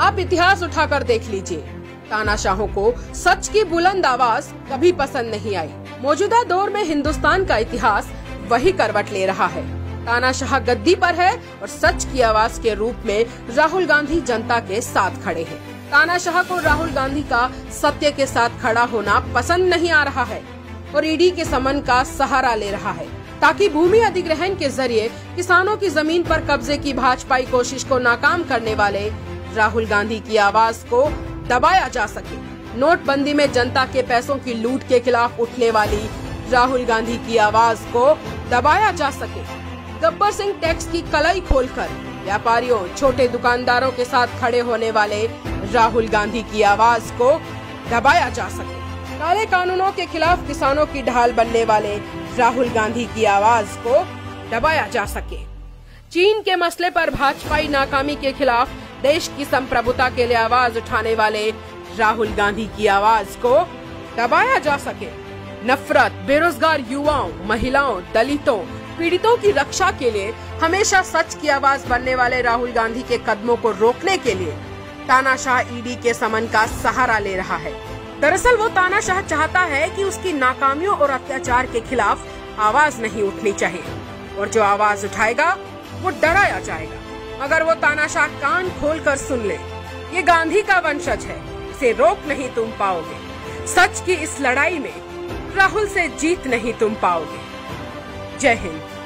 आप इतिहास उठाकर देख लीजिए। तानाशाहों को सच की बुलंद आवाज़ कभी पसंद नहीं आई। मौजूदा दौर में हिंदुस्तान का इतिहास वही करवट ले रहा है। तानाशाह गद्दी पर है और सच की आवाज़ के रूप में राहुल गांधी जनता के साथ खड़े हैं। तानाशाह को राहुल गांधी का सत्य के साथ खड़ा होना पसंद नहीं आ रहा है और ईडी के समन का सहारा ले रहा है ताकि भूमि अधिग्रहण के ज़रिए किसानों की ज़मीन पर कब्जे की भाजपाई कोशिश को नाकाम करने वाले राहुल गांधी की आवाज़ को दबाया जा सके। नोटबंदी में जनता के पैसों की लूट के खिलाफ उठने वाली राहुल गांधी की आवाज़ को दबाया जा सके। गब्बर सिंह टैक्स की कलई खोलकर व्यापारियों, छोटे दुकानदारों के साथ खड़े होने वाले राहुल गांधी की आवाज़ को दबाया जा सके। काले कानूनों के खिलाफ किसानों की ढाल बनने वाले राहुल गांधी की आवाज़ को दबाया जा सके। चीन के मसले पर भाजपाई नाकामी के खिलाफ देश की संप्रभुता के लिए आवाज़ उठाने वाले राहुल गांधी की आवाज़ को दबाया जा सके। नफरत, बेरोजगार युवाओं, महिलाओं, दलितों, पीड़ितों की रक्षा के लिए हमेशा सच की आवाज़ बनने वाले राहुल गांधी के कदमों को रोकने के लिए तानाशाह ईडी के समन का सहारा ले रहा है। दरअसल वो तानाशाह चाहता है कि उसकी नाकामियों और अत्याचार के खिलाफ आवाज़ नहीं उठनी चाहिए। और जो आवाज़ उठाएगा, वो डराया जाएगा। अगर वो तानाशाह कान खोल कर सुन ले। ये गांधी का वंशज है। इसे रोक नहीं तुम पाओगे। सच की इस लड़ाई में राहुल से जीत नहीं तुम पाओगे। जय हिंद।